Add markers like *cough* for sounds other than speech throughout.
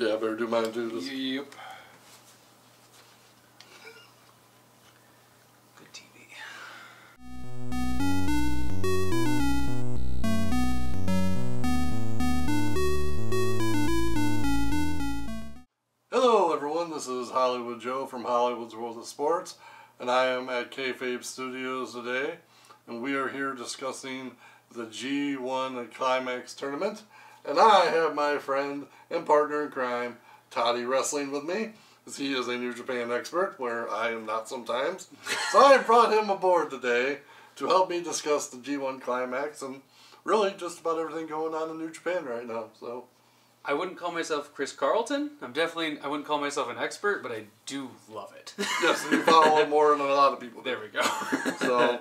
Yeah, I better do mine too. This- Yep. Good TV. Hello, everyone. This is Hollywood Joe from Hollywood's World of Sports, and I am at Kayfabe Studios today, and we are here discussing the G1 Climax Tournament. And I have my friend and partner in crime, Toddy Wrestling, with me, as he is a New Japan expert, where I am not sometimes. so I brought him aboard today to help me discuss the G1 Climax and really just about everything going on in New Japan right now. So. I wouldn't call myself Chris Charlton. I'm definitely. I wouldn't call myself an expert, but I do love it. *laughs* Yes, you follow it more than a lot of people. do. there we go. So,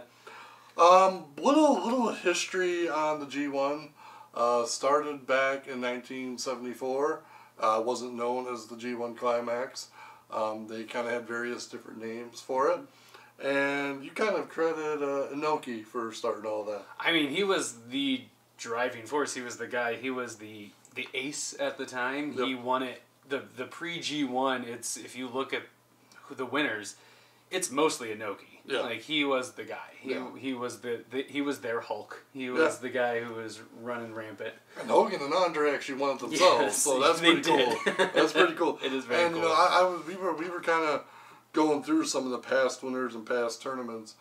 *laughs* um, little little history on the G1. Uh, started back in 1974. Uh, wasn't known as the G1 Climax. Um, they kind of had various different names for it. And you kind of credit uh, Inoki for starting all that. I mean, he was the driving force. He was the guy. He was the the ace at the time. He won it. The the pre G one. It's if you look at the winners, it's mostly Inoki. Yeah. Like he was the guy. He Yeah. he was the, the he was their Hulk. He was Yeah. the guy who was running rampant. And Hogan and Andre actually won it themselves, Yes, so that's *laughs* pretty cool. *laughs* That's pretty cool. *laughs* It is very and, you cool. know, I, I was we were we were kind of going through some of the past winners and past tournaments,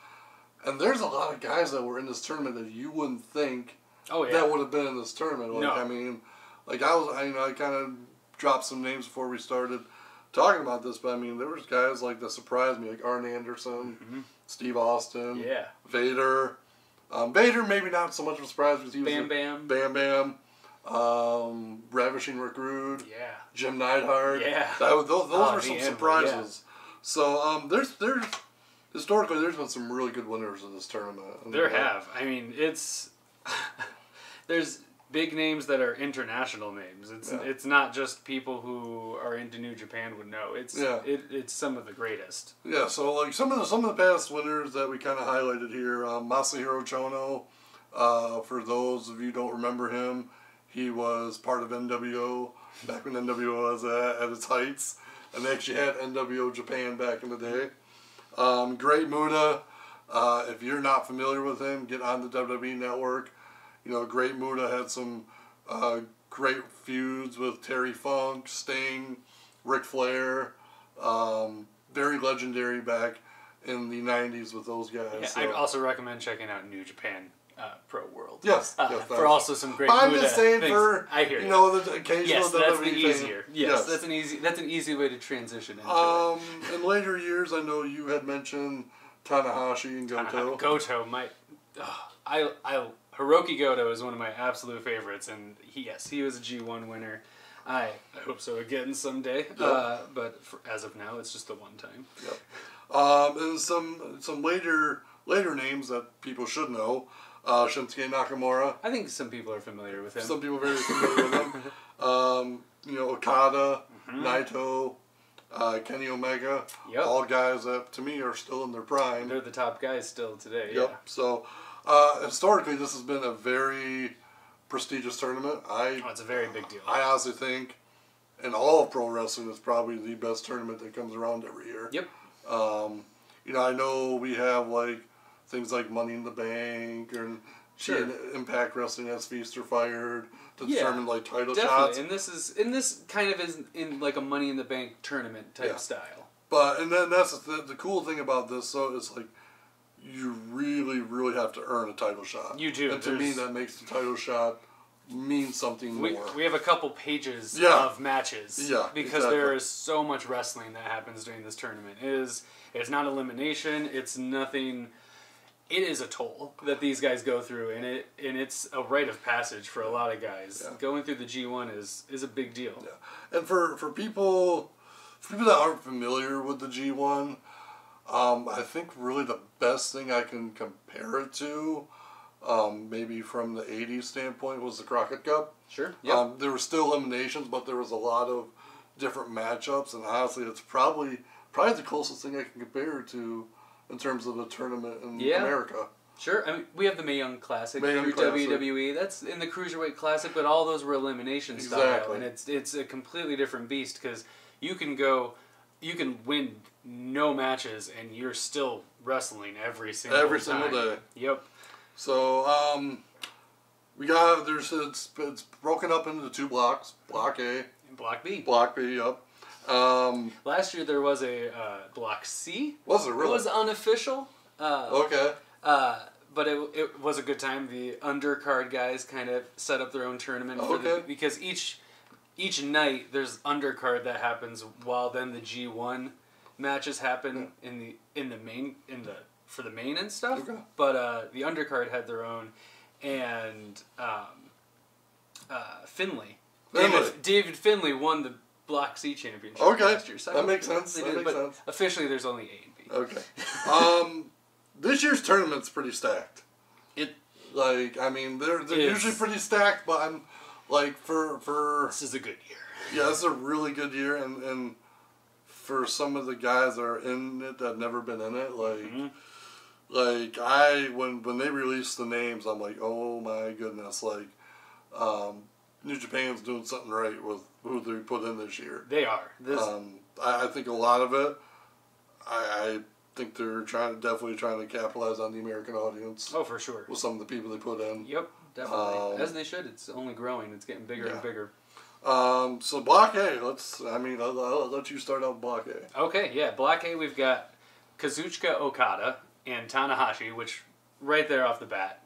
and there's a lot of guys that were in this tournament that you wouldn't think Oh yeah. that would have been in this tournament. Like No. I mean, like I was, I, you know, I kind of dropped some names before we started talking about this, but I mean, there was guys like that surprised me, like Arn Anderson, Steve Austin, Mm-hmm. yeah. Vader. Um, Vader maybe not so much of a surprise because he was Bam a- Bam. Bam Bam, um, Ravishing Rick Rude, Yeah. Jim Neidhart. Yeah. that those, those Oh, were some surprises. So um, there's there's historically there's been some really good winners in this tournament. There uh, have. I mean, it's *laughs* there's big names that are international names. It's Yeah. it's not just people who are into New Japan would know. It's Yeah. it, it's some of the greatest. Yeah, so like some of the some of the past winners that we kind of highlighted here, um, Masahiro Chono. Uh, for those of you who don't remember him, he was part of NWO back when NWO was at, at its heights, and they actually had NWO Japan back in the day. Um, Great Muta. Uh, if you're not familiar with him, get on the WWE Network. You know, Great Muta had some uh, great feuds with Terry Funk, Sting, Ric Flair. Um, very legendary back in the 90s with those guys. Yeah, so- I'd also recommend checking out New Japan uh, Pro World. Yes, Uh, yes, for also some great. I'm Muda just saying things. for I hear you you. know the occasional yes, that's thing. easier. Yes, that's an easy. That's an easy way to transition into Um, in later years, I know you had mentioned Tanahashi and it. Goto. Goto, my, ugh, I I Hirooki Goto is one of my absolute favorites, and he, yes, he was a G one winner. I, I hope so again someday. Uh, but for, as of now, it's just the one time. Yep. Um, and some some later later names that people should know. Uh, Shinsuke Nakamura. I think some people are familiar with him. Some people are very familiar with him. *laughs* Um, you know, Okada, Naito, uh, Kenny Omega. Mm-hmm. Yep. All guys that to me are still in their prime. They're the top guys still today. Yep. So uh, historically, this has been a very prestigious tournament. I Oh, it's a very big deal. I honestly think in all of pro wrestling, it's probably the best tournament that comes around every year. Yep. Um, you know, I know we have like things like Money in the Bank and Sure. Impact Wrestling has Feast or Fired to Yeah, determine like title Definitely, shots. and this is and this kind of is in like a Money in the Bank tournament type Yeah. style. But and then that's the, the cool thing about this. So it's like you really, really have to earn a title shot. You do, And to me, that makes the title shot mean something We, more. we have a couple pages Yeah. of matches. Yeah, Because exactly. there is so much wrestling that happens during this tournament. It is it's not elimination. It's nothing. It is a toll that these guys go through, and it and it's a rite of passage for a lot of guys. Yeah. Going through the G one is is a big deal. Yeah. And for, for people for people that aren't familiar with the G one, um, I think really the best thing I can compare it to, um, maybe from the '80s standpoint, was the Crockett Cup. Sure. Yep. Um, there were still eliminations, but there was a lot of different matchups, and honestly, it's probably probably the closest thing I can compare it to in terms of a tournament in Yeah. America. Sure, I mean we have the Mae Young Classic Mae Young through Classic. WWE. That's in the Cruiserweight Classic, but all those were elimination style, and it's it's a completely different beast because you can go, you can win no matches, and you're still wrestling every single Every time. single day. Yep. So um, we got there's it's, it's broken up into two blocks. Block A, And Block B. Block B. Yep. Um, Last year there was a uh, Block C. was it really? It was unofficial. Uh, okay. Uh, but it, it was a good time. The undercard guys kind of set up their own tournament for the, Okay. because each each night there's undercard that happens while then the G one matches happen in the in the main in the for the main and stuff. Okay. But uh, the undercard had their own, and um, uh, Finlay. Finlay. David, David Finlay won the Block C championship Okay. last year. So That makes sense. That did- makes but sense. Officially, there's only A and B. Okay. *laughs* Um, this year's tournament's pretty stacked. It Like, I mean, they're they're usually pretty stacked, but I'm like for for this is a good year. yeah, this is a really good year, and and for some of the guys that are in it that have never been in it, like. Mhm. Like I when when they released the names, I'm like, oh my goodness! Like, um, New Japan's doing something right with who they put in this year. They are. This Um, I, I think a lot of it. I, I think they're trying to definitely trying to capitalize on the American audience oh for sure. with some of the people they put in. Yep, definitely. Um, As they should. It's only growing. It's getting bigger Yeah. and bigger. Um, so Block A, let's. I mean, I'll, I'll let you start out Block A. Okay, yeah. Block A, we've got Kazuchika Okada and Tanahashi, which right there off the bat,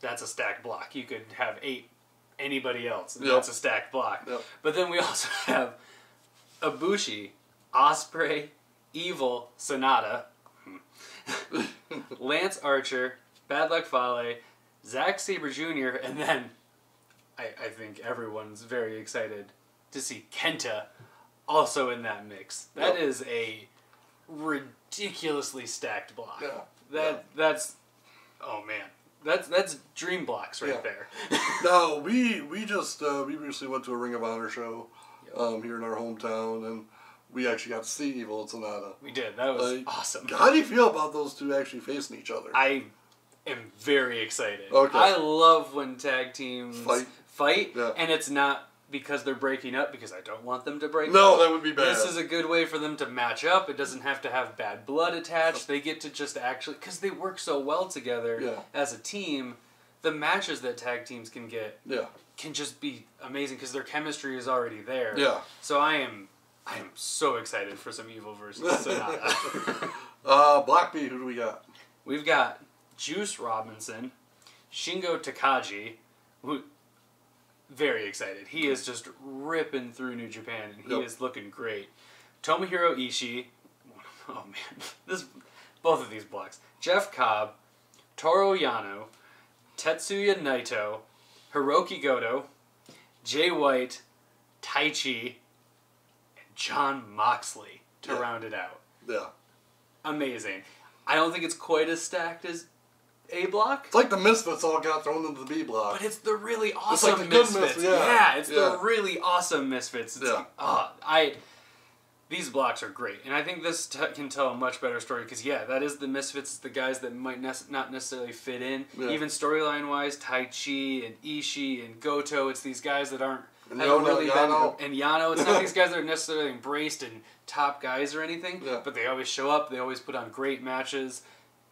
that's a stacked block. You could have eight anybody else, and Yep. that's a stacked block. Yep. But then we *laughs* also have Ibushi, Ospreay, Evil, SANADA, *laughs* Lance Archer, Bad Luck Fale, Zack Sabre Jr., and then I, I think everyone's very excited to see Kenta also in that mix. That Yep. is a ridiculously stacked block. Yeah. That that's oh man. That's that's dream blocks right Yeah. there. *laughs* no, we we just uh, we recently went to a Ring of Honor show Yep. um, here in our hometown, and we actually got to see Evil and SANADA. we did. That was Like, awesome. How do you feel about those two actually facing each other? I am very excited. Okay. I love when tag teams Fight. fight, Yeah. and it's not because they're breaking up because I don't want them to break up. no, that would be bad. This is a good way for them to match up. It doesn't have to have bad blood attached. They get to just actually because they work so well together Yeah. as a team. The matches that tag teams can get yeah, can just be amazing because their chemistry is already there. yeah. So I am, I am so excited for some Evil versus *laughs* SANADA. Uh, Block B, who do we got? We've got Juice Robinson, Shingo Takagi, who very excited. He is just ripping through New Japan and he Yep. is looking great. Tomohiro Ishii, *laughs* oh man, this both of these blocks. Jeff Cobb, Toru Yano, Tetsuya Naito, Hirooki Goto, Jay White, Taichi, and Jon Moxley to Yeah. round it out Yeah, amazing. I don't think it's quite as stacked as A Block, it's like the Misfits all got thrown into the B block. but it's the really awesome the good Misfits. Misfits, yeah. it's Yeah. the really awesome Misfits. It's, Yeah. ah, I these blocks are great, and I think this t- can tell a much better story because yeah, that is the Misfits, the guys that might nec- not necessarily fit in, Yeah. even storyline wise. Taichi and Ishii and Goto, it's these guys that aren't. And haven't Yano- really Yano. been and Yano. It's not *laughs* these guys that are necessarily embraced and top guys or anything, Yeah. but they always show up. They always put on great matches,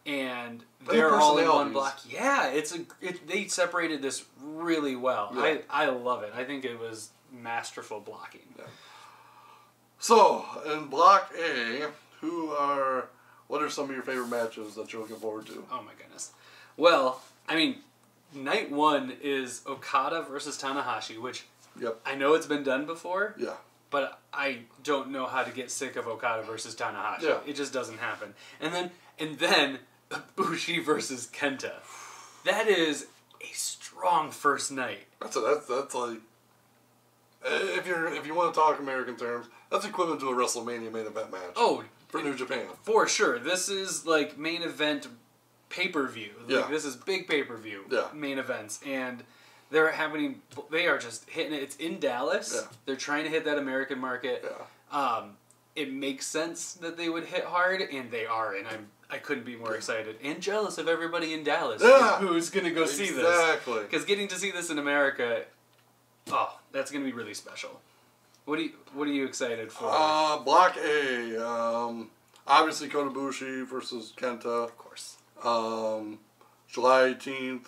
and they're all in one block. Yeah, it's a it, they separated this really well. Yeah. I I love it. I think it was masterful blocking. So, in Block A, who are what are some of your favorite matches that you're looking forward to? Oh my goodness. Well, I mean, night one is Okada versus Tanahashi, which Yep. I know it's been done before, Yeah. but I don't know how to get sick of Okada versus Tanahashi. Yeah. It just doesn't happen. And then and then Bushi versus Kenta. That is a strong first night. That's a, that's that's like eh, if you're if you want to talk American terms, that's equivalent to a WrestleMania main event match Oh, for New Japan. for sure. This is like main event pay per view. Like, Yeah. This is big pay per view Yeah. main events, and they're happening. They are just hitting it. It's in Dallas. Yeah. They're trying to hit that American market. Yeah. Um, it makes sense that they would hit hard, and they are. And I'm I couldn't be more excited and jealous of everybody in Dallas Yeah. *laughs* who's gonna go see this. Exactly. Because getting to see this in America, oh, that's gonna be really special. What do you What are you excited for? Uh, block A. Um, obviously Kota Ibushi versus Kenta. of course. Um, July 18th,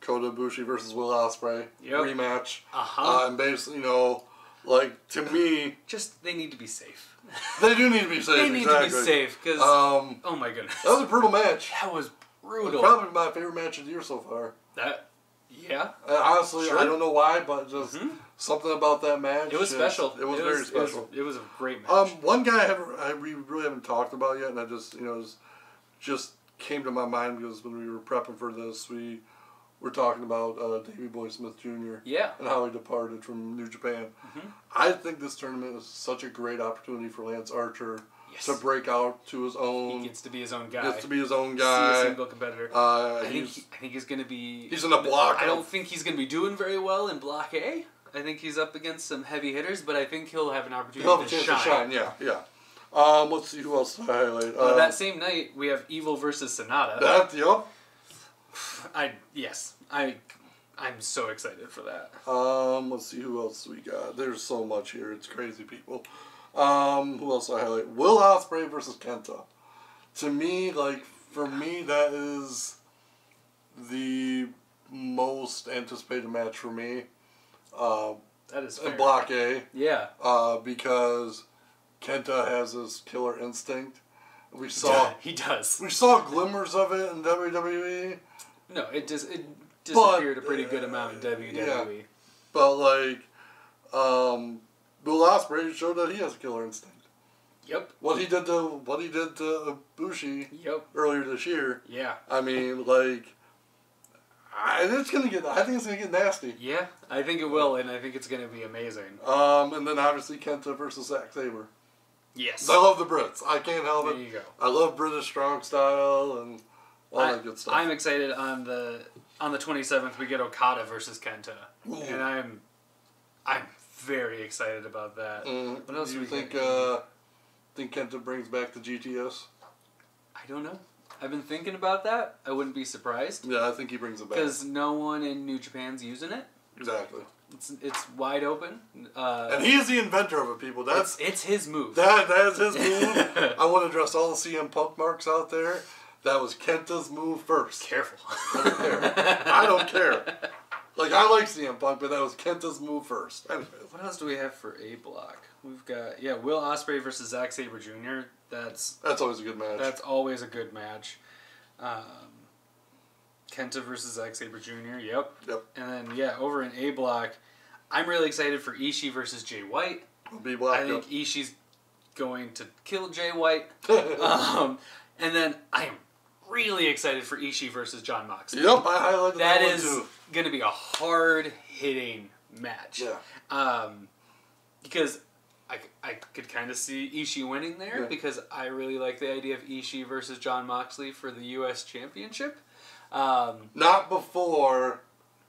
Kota Ibushi versus Will Ospreay Yep. rematch. Uh-huh. Uh, and basically, you know, like to me, Just they need to be safe. They do need to be safe. they need exactly. to be safe because Um, oh my goodness, that was a brutal match. that was brutal. Probably my favorite match of the year so far. That yeah, Uh, honestly, Sure. I don't know why, but just Mhm. something about that match. it was just- special. It was very special. It was, a great match. Um, one guy I haven't, I, we really haven't talked about yet, and I just, you know, just, just came to my mind because when we were prepping for this, we were talking about uh, Davey Boy Smith Jr. yeah, and how he departed from New Japan. Mhm. I think this tournament is such a great opportunity for Lance Archer yes. to break out to his own. he gets to be his own guy. gets to be his own guy. See a single competitor. Uh, I think he's, he, I think he's gonna be. he's in the block I don't of- think he's gonna be doing very well in Block A. I think he's up against some heavy hitters, but I think he'll have an opportunity he'll have a to, chance shine. to shine. Yeah, yeah. Um, let's see who else to highlight. Uh, Um, that same night, we have Evil versus SANADA. that, yep. I yes, I I'm so excited for that. Um, let's see who else we got. There's so much here. It's crazy, people. Um, who else I highlight? Will Ospreay versus Kenta. To me, like for me, that is the most anticipated match for me. Uh, That is fair. Block A, Yeah. uh, because Kenta has this killer instinct. We saw *laughs* he does. we saw glimmers of it in. WWE. No, it just it disappeared a pretty good amount in. WWE. But like, um, Will Ospreay showed that he has a killer instinct. Yep. What he did to what he did to Bushi Yep. earlier this year. Yeah. I mean, like, I, it's gonna get. I think it's gonna get nasty. Yeah. I think it will, and I think it's gonna be amazing. Um, and then obviously Kenta versus Zack Sabre. Yes. I love the Brits. I can't help There it. you go. I love British strong style and all I, that good stuff. I'm excited on the on the 27th we get Okada versus Kenta, Ooh. and I'm I'm very excited about that. Mm, What else do do you we think? get? Uh, think Kenta brings back the GTS? I don't know. I've been thinking about that. I wouldn't be surprised Yeah, I think he brings it back. because no one in New Japan's using it. Exactly. It's it's wide open. Uh, And he is the inventor of it, people. That's it's, it's his move. That that is his move. *laughs* I want to address all the CM Punk marks out there. That was Kenta's move first. Careful. I don't care. I don't care. Like I like CM Punk, but that was Kenta's move first. What else do we have for A block? We've got yeah, Will Ospreay versus Zack Sabre Jr. That's That's always a good match. that's always a good match. Um, Kenta versus Zack Sabre Jr. Yep. Yep. And then yeah, over in A block, I'm really excited for Ishii versus Jay White. B Black. I think Ishii's going to kill Jay White. *laughs* Um, and then I am really excited for Ishii versus Jon Moxley. Yep, I highlighted that, That one is too. going to be a hard hitting match. Yeah. Um, because I, I could kind of see Ishii winning there Yeah. because I really like the idea of Ishii versus Jon Moxley for the U.S. Championship. Um, Not before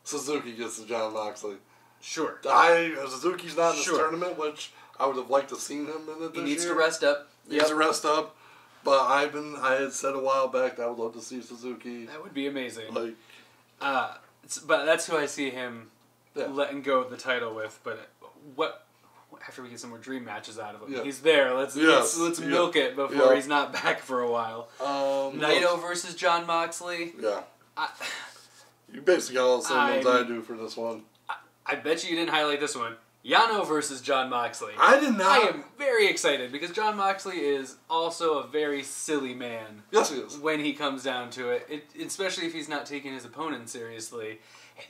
Suzuki gets to Jon Moxley. sure. I Suzuki's not in this Sure. tournament, which I would have liked to seen him in it He needs year. to rest up. He needs to rest up. But I've been I had said a while back that I would love to see Suzuki. That would be amazing. Like Uh, but that's who I see him Yeah. letting go of the title with. But what after we get some more dream matches out of him, Yeah. he's there. Let's Yes. let's, let's milk it before he's not *laughs* back for a while. um Naito versus Jon Moxley. Yeah. I, You basically got all the same I ones I do for this one. I bet you you didn't highlight this one. Yano versus Jon Moxley. I did not. I am very excited because Jon Moxley is also a very silly man Yes, he is. when he comes down to it, it especially if he's not taking his opponent seriously.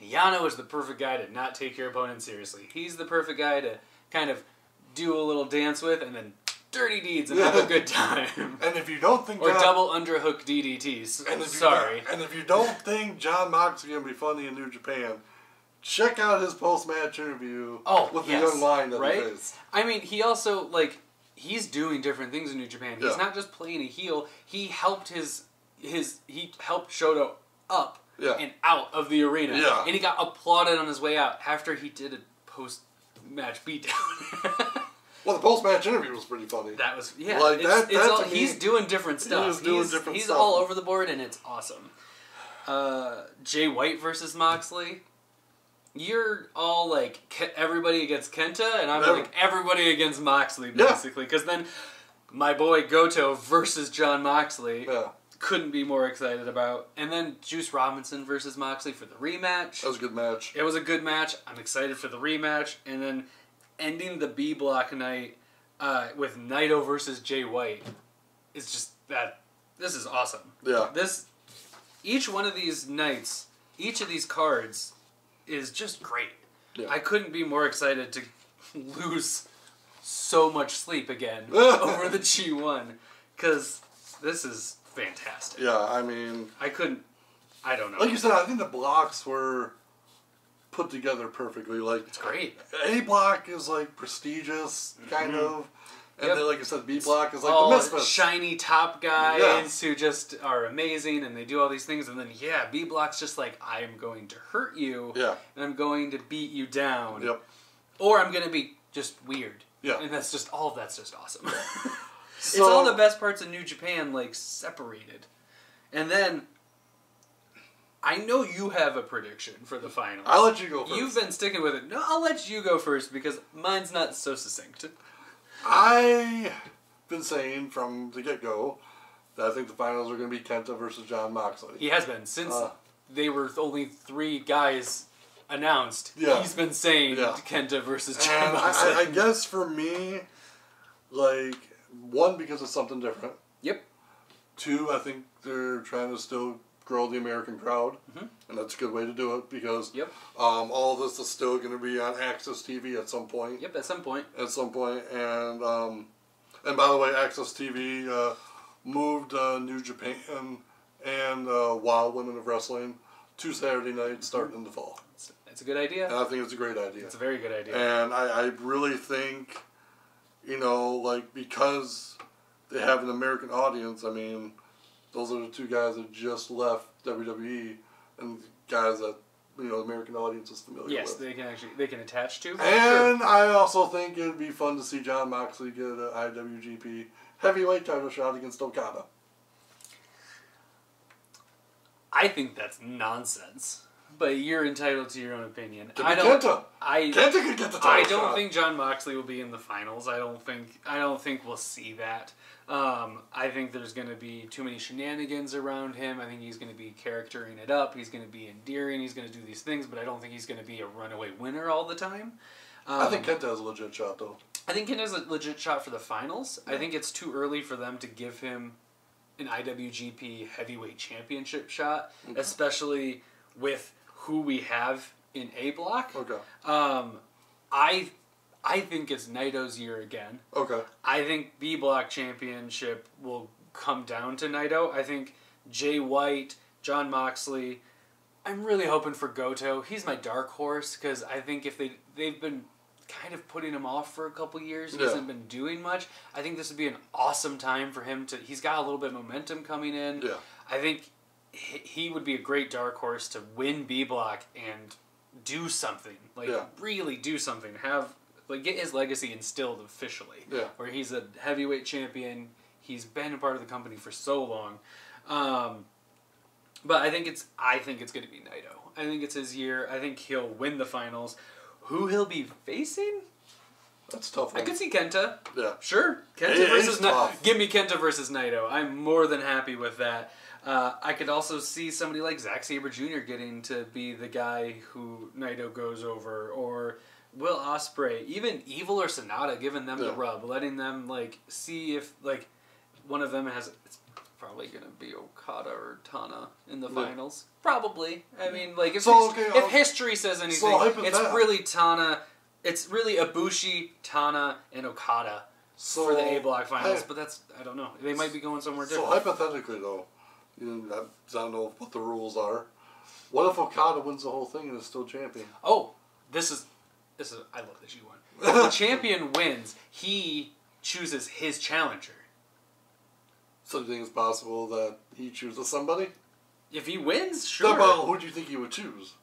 And Yano is the perfect guy to not take your opponent seriously. He's the perfect guy to kind of do a little dance with and then dirty deeds and have a good time. And if you don't think or Jon, double underhook DDTs. and if Sorry. and if you don't think Jon Moxley gonna be funny in New Japan, check out his post match interview Oh, with yes, the young lion that right? he faced. I mean, he also like he's doing different things in New Japan. He's Yeah. not just playing a heel. He helped his his he helped Shota up Yeah. and out of the arena. Yeah. And he got applauded on his way out after he did a post match beatdown. *laughs* Well, the post match interview was pretty funny. That was yeah. Like, it's, that- it's that all, me- he's doing different stuff. is doing he's different he's stuff. all over the board, and it's awesome. Uh, Jay White versus Moxley. You're all like Ke- everybody against Kenta, and I'm like everybody against Moxley, basically. Because then my boy Goto versus Jon Moxley yeah, couldn't be more excited about. And then Juice Robinson versus Moxley for the rematch. that was a good match. It was a good match. I'm excited for the rematch, and then ending the B block night uh, with Naito versus Jay White is just that. This is awesome. Yeah, This each one of these nights, each of these cards is just great. Yeah. I couldn't be more excited to *laughs* lose so much sleep again *laughs* over the G1 because this is fantastic. yeah. I mean, I couldn't. I don't know. like you said, I think the blocks were put together perfectly. Like it's great. A block is like prestigious, kind mm-hmm. of, and Yep. then like I said, B block is like all the misfits. shiny top guys who just are amazing and they do all these things and then yeah b block's just like i'm going to hurt you Yeah. and i'm going to beat you down Yep. or i'm going to be just weird Yeah. and that's just all of that's just awesome *laughs* it's all the best parts of new japan like separated and then i know you have a prediction for the finals I'll let you go first. You've been sticking with it. No, I'll let you go first because mine's not so succinct. I've been saying from the get go that I think the finals are going to be Kenta versus Jon Moxley. He has been since Uh. they were only three guys announced. Yeah. He's been saying Yeah. Kenta versus Jon And Moxley. I, I, I guess for me, like one because it's something different. Yep. Two, I think they're trying to still grow the American crowd, Mhm. and that's a good way to do it because Yep. um, all of this is still going to be on AXS TV at some point. Yep. At some point. At some point, and um, and by the way, AXS TV uh, moved uh, New Japan and uh, Wild Women of Wrestling to Saturday night starting in the fall, It's, it's a good idea. and I think it's a great idea. It's a very good idea. And I, I really think, you know, like because they have an American audience, I mean, those are the two guys that just left WWE and guys that, you know, the American audience is familiar yes, with. they can actually they can attach to. Sure. And I also think it'd be fun to see Jon Moxley get an IWGP heavyweight title shot against Okada. I think that's nonsense. But you're entitled to your own opinion. I don't. Kenta. I Kenta could get the title I don't shot. think Jon Moxley will be in the finals. I don't think I don't think we'll see that. Um, I think there's going to be too many shenanigans around him. I think he's going to be charactering it up. He's going to be endearing. He's going to do these things, but I don't think he's going to be a runaway winner all the time. Um, I think Kenta has a legit shot, though. I think Kenta Kenta's a legit shot for the finals. I think it's too early for them to give him an IWGP Heavyweight Championship shot, Okay. especially with who we have in A block. Okay. Um, I I think it's Naito's year again. Okay. I think B Block Championship will come down to Naito. I think Jay White, Jon Moxley. I'm really hoping for Goto. He's my dark horse because I think if they they've been kind of putting him off for a couple years, he Yeah. hasn't been doing much. I think this would be an awesome time for him to. He's got a little bit of momentum coming in. Yeah. I think he would be a great dark horse to win B Block and do something like Yeah. really do something. Have like get his legacy instilled officially. Yeah. Where he's a heavyweight champion. He's been a part of the company for so long. Um, but I think it's I think it's going to be Naito. I think it's his year. I think he'll win the finals. Who he'll be facing? That's tough. I could see Kenta. Yeah. Sure, Kenta It- versus Na- tough. give me Kenta versus Naito. I'm more than happy with that. Uh, I could also see somebody like Zack Sabre Jr. getting to be the guy who Naito goes over, or Will Ospreay, even Evil or SANADA, giving them the rub, letting them like see if like one of them has. It's probably gonna be Okada or Tana in the Yeah. finals. Probably. I mean, like if So, his- okay, if history says anything, it it's that. really Tana. It's really Ibushi, Tana, and Okada So for the A block finals, hey, but that's I don't know. They might be going somewhere different. So hypothetically, though, you know, I I don't know what the rules are. What if Okada wins the whole thing and is still champion? oh, this is this is I love this you one. *laughs* If the champion wins, he chooses his challenger. So do you think it's possible that he chooses somebody? If he wins, No, sure. but who do you think he would choose?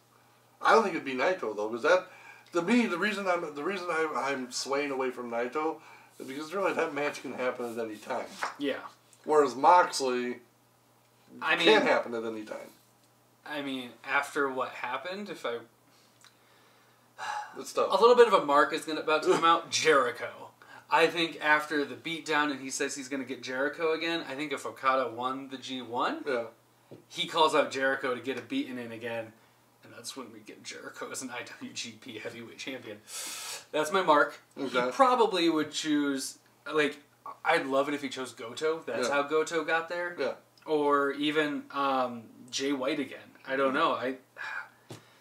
I don't think it'd be Naito though, because that to me, the reason I'm the reason I, I'm swaying away from Naito is because really that match can happen at any time. Yeah. Whereas Moxley I mean, can happen at any time. I mean, after what happened, if I It's tough. a little bit of a mark is gonna about to come out. Jericho. I think after the beatdown and he says he's gonna get Jericho again. I think if Okada won the G one, Yeah. he calls out Jericho to get a beating in again, and that's when we get Jericho as an IWGP Heavyweight Champion. That's my mark. Okay. He probably would choose like I'd love it if he chose Goto. That's Yeah. how Goto got there. Yeah. Or even um, Jay White again. I don't know. I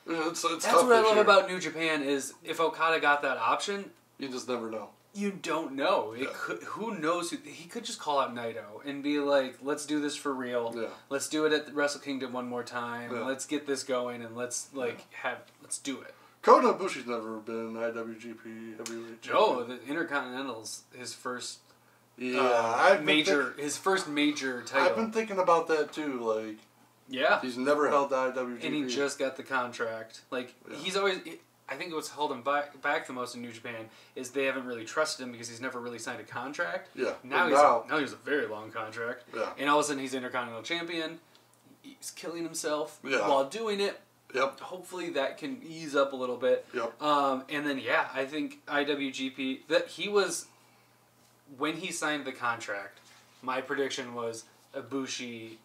It's, it's that's tough what I love year. about New Japan is if Okada got that option, You just never know. you don't know. It Yeah. could, who knows? Who, he could just call out Naito and be like, "Let's do this for real. Yeah. Let's do it at Wrestle Kingdom one more time. Yeah. Let's get this going and let's like have let's do it." Kota Bushi's never been IWGP heavyweight. Joe, champion. the Intercontinental's his first Yeah, uh, major, think- his first major title. I've been thinking about that too. Like yeah, he's never held the IWGP. and he just got the contract. Like Yeah. he's always. I think what's held him back, back the most in New Japan is they haven't really trusted him because he's never really signed a contract. yeah. Now he's now, A, now he's a very long contract, yeah. and all of a sudden he's Intercontinental Champion. He's killing himself Yeah. while doing it. Yep. Hopefully that can ease up a little bit. Yep. Um, and then yeah, I think IWGP that he was when he signed the contract. My prediction was Ibushi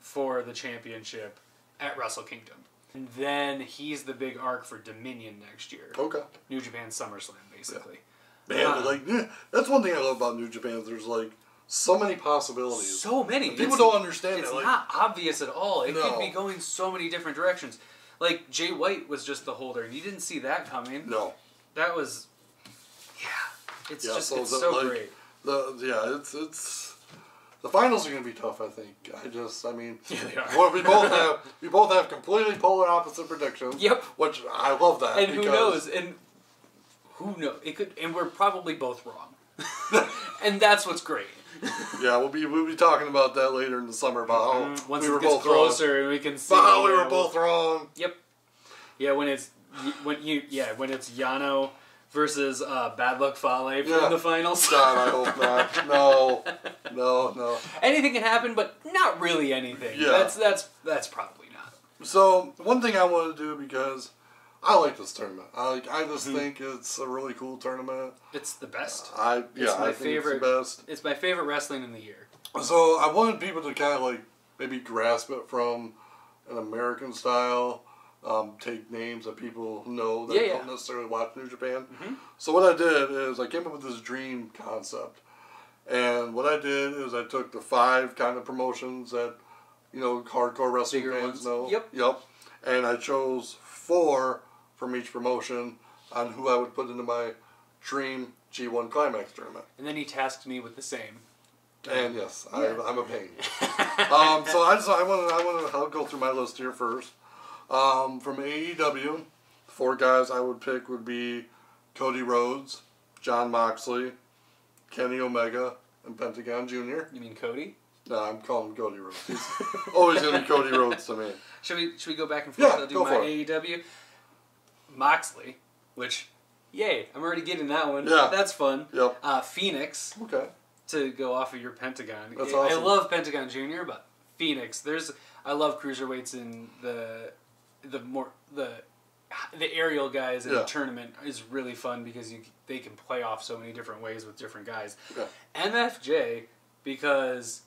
for the championship at Wrestle Kingdom, and then he's the big arc for Dominion next year. Okay. New Japan SummerSlam, basically. Man, Uh, like yeah, that's one thing I love about New Japan. There's like so many possibilities. So many. People It's- don't understand It's it. Like, not obvious at all. It No. could be going so many different directions. Like Jay White was just the holder, and you didn't see that coming. no. That was, yeah. It's Yeah, just so it's so like- great. The yeah, it's it's the finals are gonna be tough. I think. I just I mean, *laughs* Yeah, they are. well, we *laughs* both have we both have completely polar opposite predictions. Yep. Which I love that. And who knows? And who knows? It could. And we're probably both wrong. *laughs* and that's what's great. Yeah, we'll be we'll be talking about that later in the summer about how Mm, Once we were both closer, and we can see. wrong. How we were both wrong. Yep. Yeah, when it's when you yeah when it's Yano versus uh, Bad Luck Fale Yeah. the finals. God, I hope not. No, no, no. anything can happen, but not really anything. Yeah. That's that's that's probably not. So one thing I want to do because I like this tournament. I like. I just Mm-hmm. think it's a really cool tournament. It's the best. I yeah, It's my I favorite. it's the best. It's my favorite wrestling in the year. So I wanted people to kind of like maybe grasp it from an American style. Um, take names that people know that Yeah, yeah. don't necessarily watch New Japan. Mhm. So what I did is I came up with this dream concept, and what I did is I took the five kind of promotions that you know hardcore wrestling Bigger fans ones. know. Yep. Yep. And I chose four from each promotion on who I would put into my dream G1 Climax tournament. And then he tasked me with the same. And yes, Yeah. I, I'm a pain. *laughs* um, so I just I want to I want to I'll go through my list here first. Um, from AEW, four guys I would pick would be Cody Rhodes, Jon Moxley, Kenny Omega, and Pentagon Jr. You mean Cody? No, I'm calling him Cody Rhodes. He's always gonna be Cody Rhodes to me. *laughs* Should we should we go back and forth? Yeah, I'll do go my for it. AEW. Moxley, which, yay! I'm already getting that one. Yeah. that's fun. Yep. Uh, Phoenix Okay. to go off of your Pentagon. That's I- awesome. I love Pentagon Junior, but Phoenix. There's I love cruiserweights in the the more the the aerial guys in Yeah. the tournament is really fun because you they can play off so many different ways with different guys. Yeah. MFJ because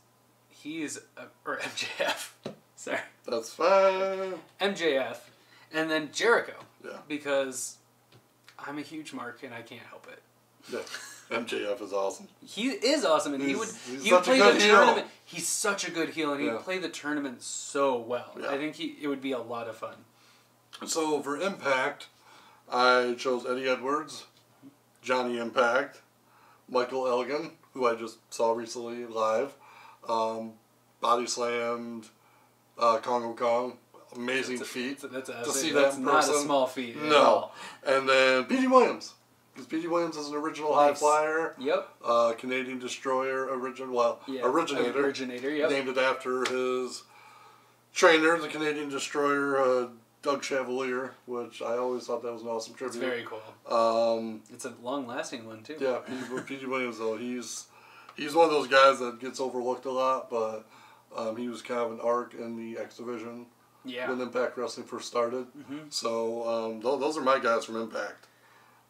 he's a, or *laughs* MJF. Sorry. That's fine. MJF, and then Jericho Yeah. because I'm a huge mark and I can't help it. Yeah. *laughs* MJF is awesome. He is awesome, and he would he's he would such a play the good heel. tournament. He's such a good heel, and he Yeah. would play the tournament so well. Yeah. I think he it would be a lot of fun. So for Impact, I chose Eddie Edwards, Johnny Impact, Michael Elgin, who I just saw recently live, um, body slammed uh, Kongo Kong, amazing feat. So that's a, To see that's that in not a person? small feat. at No, and then Petey Williams, because Petey Williams is an original high flyer, Yep. uh, Canadian destroyer, original well Yeah. originator, Originator. Yep. named it after his trainer, the Canadian destroyer uh, Doug Chevalier, which I always thought that was an awesome It's tribute. very cool. Um, It's a long lasting one too. yeah, P.G. P.G. Williams though he's he's one of those guys that gets overlooked a lot, but um, he was kind of an arc in the X division Yeah. when Impact Wrestling first started. Mhm. So um, th- those are my guys from Impact.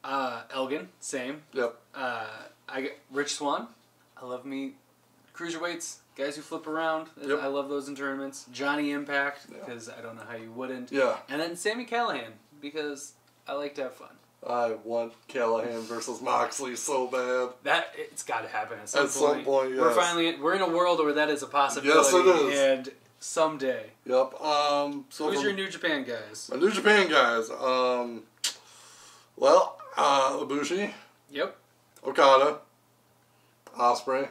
Uh, Elgin, same. Yep. Uh, I get Rich Swann. I love me cruiserweights, guys who flip around. Yep. I love those in tournaments. Johnny Impact Yeah. because I don't know how you wouldn't. Yeah, And then Sami Callihan because I like to have fun. I want Callihan versus Moxley so bad. That it's got to happen at some At point. some point, yes. We're finally we're in a world where that is a possibility. Yes, it is. And someday, Yep. Um, so who's your New Japan guys? my New Japan guys? Um, well, uh, Ibushi, Yep. Okada, Ospreay,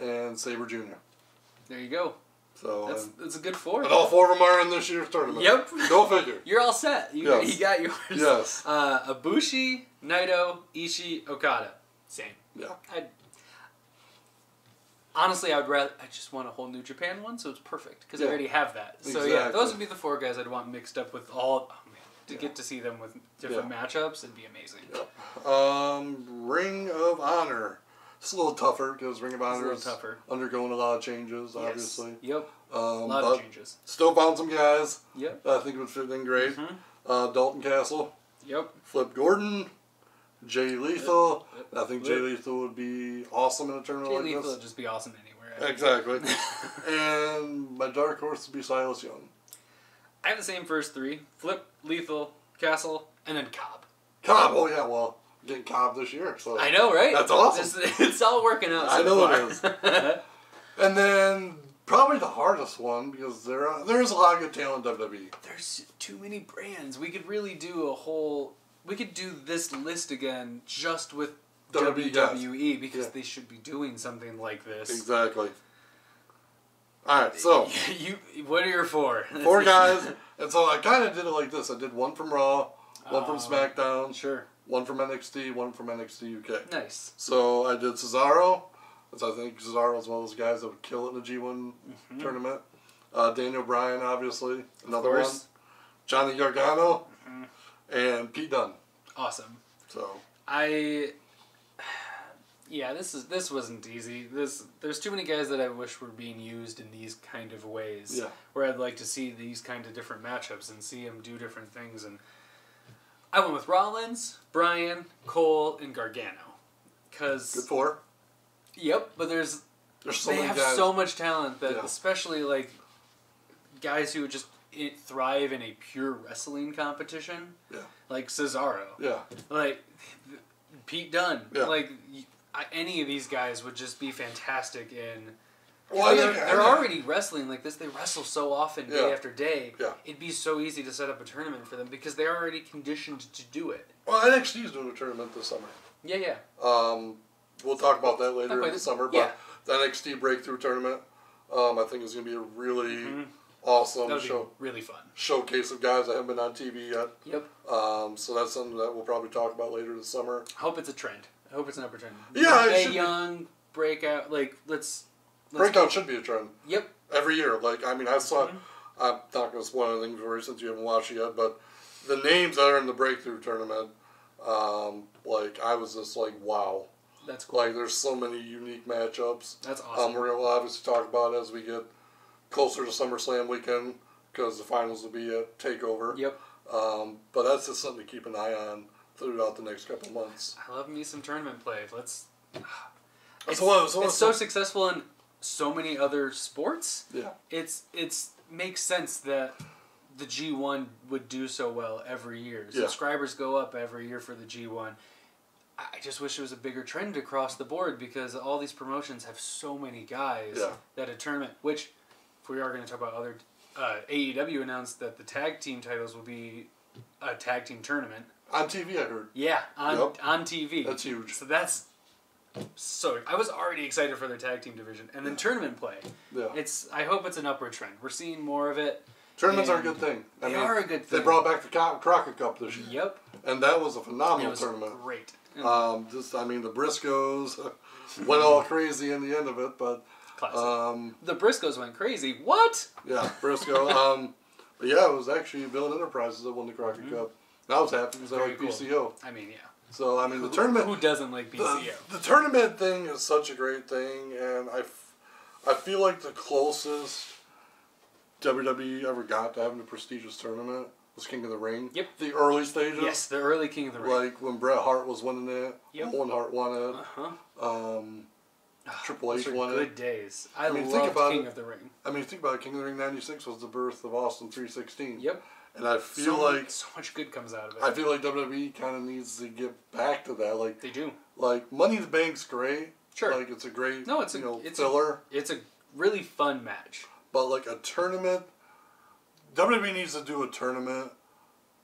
and Sabre Jr. There you go. So That's and, that's a good four. and all four of them are in this year's tournament. Yep. Go figure. *laughs* You're all set. You, Yes. you got yours. Yes. Uh, Ibushi, Naito, Ishii, Okada. Same. Yeah. I honestly, I'd rather. I just want a whole New Japan one, so it's perfect because Yeah. I already have that. So yeah, those would be the four guys I'd want mixed up with all. To Yeah. get to see them with different matchups, it'd be amazing. Yep. Um, Ring of Honor. It's a little tougher because Ring of Honor is tougher. undergoing a lot of changes, Yes. obviously. Yep. Um, A lot of changes. still found some guys Yep. I think it would fit in great. Mhm. Uh, Dalton Castle, Yep. Flip Gordon, Jay Lethal. Yep. I think Jay Lethal would be awesome in a tournament Jay like Lethal this. would just be awesome anywhere. I. Exactly. *laughs* and my dark horse would be Silas Young. I have the same first three: Flip, Lethal, Castle, and then Cobb. Cobb. Oh yeah, well, getting Cobb this year. So I know, right? That's awesome. It's, *laughs* it's all working out. I know far. it *laughs* And then probably the hardest one because there are, there's a lot of good talent in WWE. There's too many brands. We could really do a whole. We could do this list again just with WWE. WWE because Yeah. they should be doing something like this. Exactly. All right, so *laughs* you, what are your four? *laughs* four guys, and so I kind of did it like this. I did one from Raw, one from Uh, SmackDown, Sure. one from NXT, one from NXT UK. Nice. So I did Cesaro, because I think Cesaro is one of those guys that would kill it in the G1 Mhm. tournament. Uh, Daniel Bryan, obviously, another one. Johnny Gargano, Mhm. and Pete Dunne. Awesome. So I. Yeah, this is this wasn't easy. This there's too many guys that I wish were being used in these kind of ways. yeah, where I'd like to see these kind of different matchups and see them do different things. And I went with Rollins, Bryan, Cole, and Gargano. because good four. yep, but there's There's so they have guys. so much talent that Yeah. especially like guys who would just thrive in a pure wrestling competition, Yeah. like Cesaro, yeah, like Pete Dunne, Yeah. like I- any of these guys would just be fantastic in. Well, they're, think- they're already wrestling like this. They wrestle so often, day Yeah. after day. Yeah. It'd be so easy to set up a tournament for them because they're already conditioned to do it. Well, NXT's doing a tournament this summer. Yeah, yeah. Um, we'll talk about that later in the summer. But Yeah. the NXT Breakthrough Tournament, um, I think is going to be a really Mhm. awesome show really fun. showcase of guys that haven't been on TV yet. Yep. Um, so that's something that we'll probably talk about later this summer. I hope it's a trend. I hope it's an upper trend. Yeah, it a should be. young breakout. Like let's. let's Breakout should be a trend Yep. every year. Like I mean, I saw. Mhm. I'm not going to spoil anything for you since you haven't watched it yet, but the names that are in the Breakthrough Tournament, um, like I was just like, wow. That's cool. Like there's so many unique matchups. That's Um, awesome. we're gonna obviously talk about it as we get closer to SummerSlam weekend because the finals will be at Takeover. yep. Um, but that's just something to keep an eye on throughout the next couple months. I love me some tournament play. Let's. *sighs* It's, So it's so successful in so many other sports. Yeah, it's it's makes sense that the G one would do so well every year. Yeah. Subscribers go up every year for the G one. I just wish it was a bigger trend across the board because all these promotions have so many guys Yeah. that a tournament. Which, if we are going to talk about other, uh, AEW announced that the tag team titles will be a tag team tournament. On TV I heard. Yeah, on Yep. on TV. That's huge. So that's so. I was already excited for their tag team division, and then tournament play. Yeah, It's. I hope it's an upward trend. We're seeing more of it. tournaments are a good thing. I they mean, are a good thing. they brought back the Co- Crockett Cup this year, Yep. and that was a It phenomenal was tournament. great. Um, just I mean, the Briscoes *laughs* went all crazy in the end of it, but Classic. um, the Briscoes went crazy. What? yeah, Briscoe. um, But yeah, it was actually Villain Enterprises that won the Crockett Cup. I was happy because I like cool. PCO. I mean, yeah. So I mean, the Who- tournament. Who doesn't like the, BCO? the tournament thing is such a great thing, and I, f- I feel like the closest WWE ever got to having a prestigious tournament was King of the Ring. Yep. The early stages. yes, the early King of the Ring. Like when Bret Hart was winning it, Yep. Owen Hart won it, uh-huh. um, Triple H won good it. days. I, I mean, think about King it. of the Ring. I mean, think about it. King of the Ring '96 was the birth of Austin 316. Yep. And I feel so, like so much good comes out of it. I feel like WWE kind of needs to get back to that. Like, they do. like Money in the Bank's great. Sure. Like it's a great. No, it's a- you know it's a- filler. It's a really fun match. but like a tournament, WWE needs to do a tournament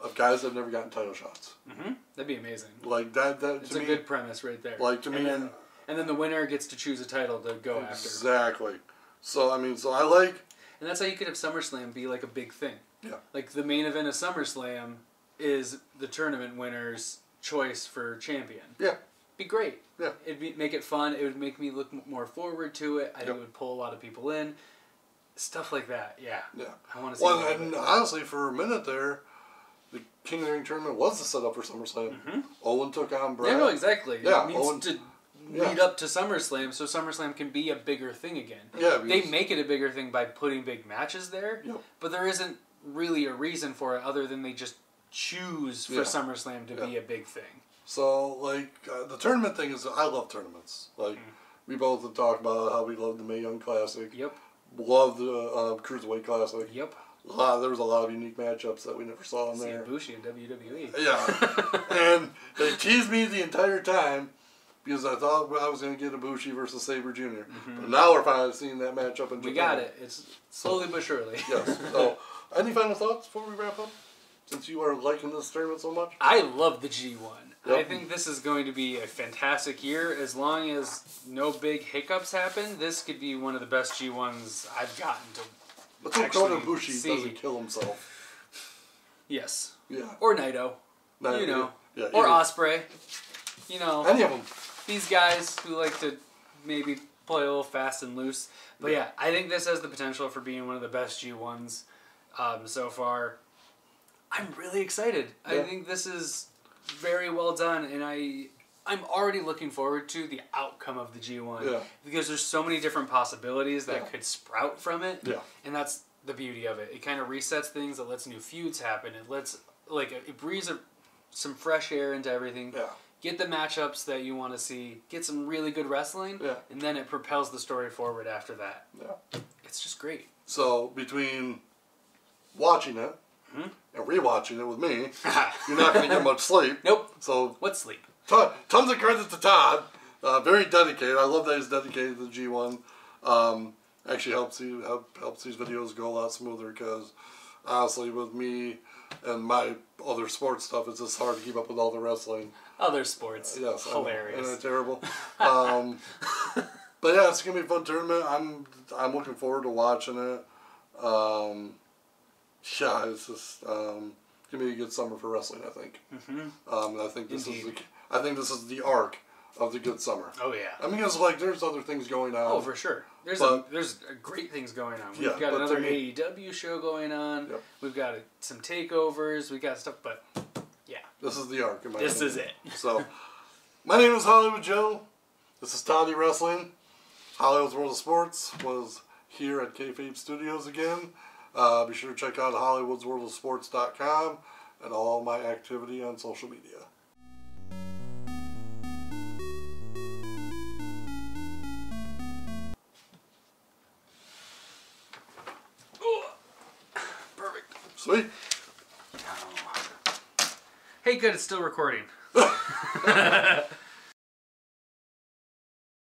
of guys that have never gotten title shots. hmm That'd be amazing. Like that. That It's a me. good premise right there. Like to me. and then, and then the winner gets to choose a title to go after. exactly. So I mean, so I like. And that's how you could have SummerSlam be like a big thing. Yeah. Like the main event of SummerSlam is the tournament winner's choice for champion. Yeah. Be great. Yeah. It'd be, make it fun. It would make me look more forward to it. I think it would pull a lot of people in. Stuff like that. Yeah. Yeah. I want to see. Well, and honestly, for a minute there, the King of the Ring tournament was the setup for SummerSlam. Mhm. Owen took on Bret. Yeah, no, exactly. Yeah, it needs Owen- to yeah. lead up to SummerSlam, so SummerSlam can be a bigger thing again. Yeah, They make it a bigger thing by putting big matches there, Yep. but there isn't really a reason for it other than they just choose for Yeah. SummerSlam to be a big thing. So, like, uh, the tournament thing is, I love tournaments. Like, we both have talked about how we love the Mae Young Classic, Yep. love the uh, Cruiserweight Classic. Yep. A lot, there was a lot of unique matchups that we never saw in See there. Ibushi in WWE. Yeah. *laughs* and they teased me the entire time because I thought I was going to get Ibushi versus Sabre junior But now we're finally seeing that matchup in Japan. Mm-hmm. we got it. It's slowly but surely. Yes. *laughs* So, any final thoughts before we wrap up? Since you are liking this tournament so much? I love the G1. I think this is going to be a fantastic year. As long as no big hiccups happen, this could be one of the best G1s I've gotten to. Let's hope Kota Ibushi see. doesn't kill himself. Yes. Yeah. Or Naito. Not- you know. Yeah. Or Ospreay. You know. Any of them. these guys who like to maybe play a little fast and loose. But yeah, I think this has the potential for being one of the best G1s um, so far. I'm really excited. I think this is very well done, and I I'm already looking forward to the outcome of the G1 Yeah. because there's so many different possibilities that Yeah. could sprout from it. Yeah. And that's the beauty of it. It kind of resets things. It lets new feuds happen. It lets like it breathes a, some fresh air into everything Yeah. get the matchups that you want to see, get some really good wrestling, Yeah. and then it propels the story forward after that. Yeah. It's just great. So between watching it Mhm. and rewatching it with me, *laughs* you're not going to get much sleep. nope. So What sleep? ton, tons of credit to Todd. Uh, very dedicated. I love that he's dedicated to the G1. Um, actually helps you help, helps these videos go a lot smoother because honestly, with me and my other sports stuff, it's just hard to keep up with all the wrestling. Other sports. Yes, Hilarious. Isn't it terrible? um, *laughs* but yeah, it's gonna be a fun tournament. I'm I'm looking forward to watching it. Um, yeah, it's just um, gonna be a good summer for wrestling. I think. hmm Um, I think this is the I think this is the arc of the good summer. Oh yeah. I mean, it's like there's other things going on. Oh, for sure. There's but- a, there's great things going on. We've Yeah, got another me- AEW show going on. Yep. We've got a, some takeovers. We got stuff, but yeah, This is the arc. In my this opinion. is it. *laughs* So, my name is Hollywood Joe. This is Toddy Wrestling. Hollywood's World of Sports was here at Kayfabe Studios again. Uh, be sure to check out hollywoodsworldofsports.com and all my activity on social media. Perfect. Sweet. Hey, good. It's still recording. *laughs* *laughs*